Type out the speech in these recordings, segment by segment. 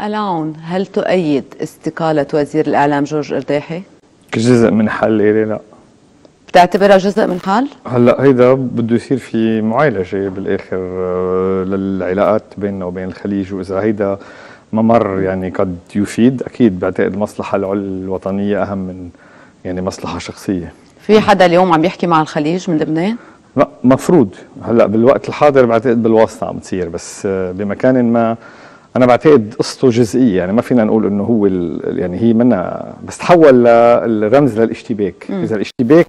العون هل تؤيد استقالة وزير الإعلام جورج إرداحي؟ كجزء من حل إيه لا بتعتبرها جزء من حل؟ هلأ هيدا بده يصير في معالجة بالآخر آه، للعلاقات بيننا وبين الخليج وإذا هيدا ممر يعني قد يفيد أكيد بعتقد المصلحة الوطنية أهم من يعني مصلحة شخصية في حدا اليوم عم يحكي مع الخليج من لبنان؟ لا مفروض هلأ بالوقت الحاضر بعتقد بالواسطة عم تصير بس آه، بمكان ما أنا بعتقد قصته جزئية يعني ما فينا نقول إنه هو يعني هي منا بس تحول للرمز للاشتباك. م. إذا الاشتباك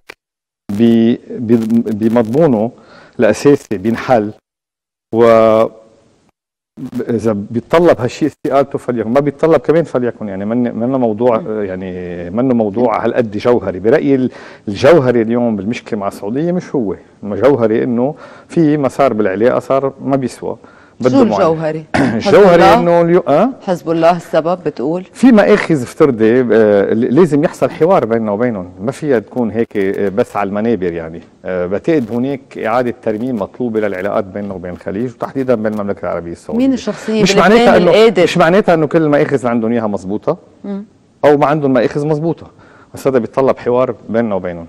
بمضمونه الاساسي بينحل و إذا بيتطلب هالشيء استقالته فليكن ما بيتطلب كمان فليكن يعني من منه موضوع يعني منه موضوع هالقد جوهري. برأيي الجوهري اليوم بالمشكلة مع السعودية مش هو الجوهري إنه في مسار بالعلاقة صار ما بيسوى. شو الجوهري؟ الجوهري إنه اليو... أه؟ حزب الله السبب بتقول. في مآخذ افترضي آه لازم يحصل حوار بيننا وبينهم. ما فيها تكون هيك آه، بس على المنابر يعني. آه بعتقد هناك إعادة ترميم مطلوبه للعلاقات بيننا وبين الخليج وتحديدا بين المملكة العربية السعودية. مين الشخصية مش معناتها انه. مش معناتها إنه كل المآخذ اللي عندهم إياها مضبوطه أو ما عندهم مآخذ مضبوطه بس هذا بيتطلب حوار بيننا وبينهم.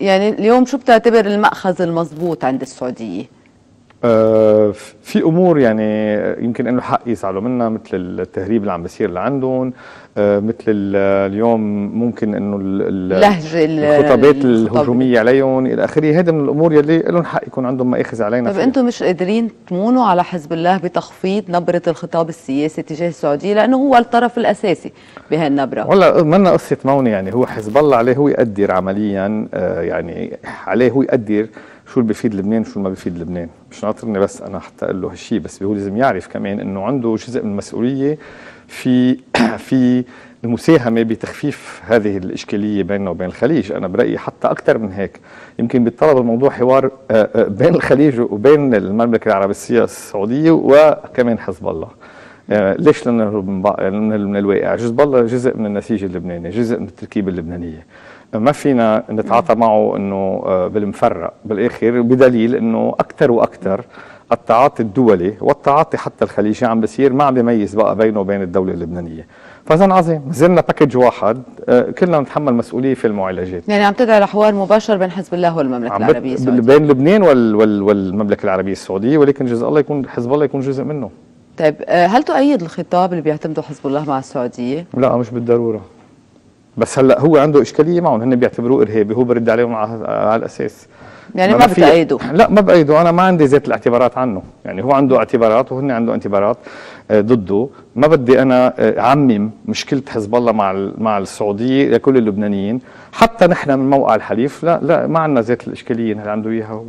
يعني اليوم شو بتعتبر المأخذ المضبوط عند السعودية؟ في أمور يعني يمكن إنه حق يزعلوا منها مثل التهريب اللي عم بيصير لعندهم آه، مثل اليوم ممكن إنه اللهجه الخطابات الهجومية عليهم إلى آخره. هذا من الأمور يلي لهم حق يكون عندهم ماخذ علينا طيب أنتم مش قادرين تمونوا على حزب الله بتخفيض نبرة الخطاب السياسي تجاه السعودية؟ لأنه هو الطرف الأساسي بهالنبره والله منا قصة مونة يعني هو حزب الله عليه هو يقدر عمليا آه، يعني عليه هو يقدر شو اللي بيفيد لبنان وشو ما بيفيد لبنان مش ناطرني بس أنا حتى أقول له هالشيء بس هو لازم يعرف كمان إنه عنده جزء من المسؤولية في في المساهمة بتخفيف هذه الإشكالية بيننا وبين الخليج، أنا برأيي حتى أكثر من هيك، يمكن بيتطلب الموضوع حوار آه، آه، بين الخليج وبين المملكة العربية السعودية وكمان حزب الله. آه، ليش لنهرب من من الواقع؟ حزب الله جزء من النسيج اللبناني، جزء من التركيبة اللبنانية. ما فينا نتعاطى معه إنه بالمفرق. بالآخر بدليل إنه أكثر وأكثر التعاطي الدولي والتعاطي حتى الخليجي عم بصير ما عم بيميز بقى بينه وبين الدولة اللبنانية. فإذا عظيم زلنا باكج واحد آه، كلنا نتحمل مسؤولية في المعالجات. يعني عم تدعي لحوار مباشر بين حزب الله والمملكة العربية السعودية. بين لبنان وال وال والمملكة العربية السعودية ولكن جزء الله يكون حزب الله يكون جزء منه. طيب آه، هل تؤيد الخطاب اللي بيعتمده حزب الله مع السعودية؟ لا مش بالضرورة. بس هلا هو عنده إشكالية معهم هن بيعتبروه إرهابي هو برد عليهم على الأساس. يعني ما, ما بتأيده لا ما بأيده أنا ما عندي ذات الاعتبارات عنه. يعني هو عنده اعتبارات وهن عنده اعتبارات آه، ضده. ما بدي أنا آه، أعمم مشكلة حزب الله مع مع السعودية لكل اللبنانيين. حتى نحن من موقع الحليف لا لا ما عندنا ذات الإشكالية اللي عنده إياها. هو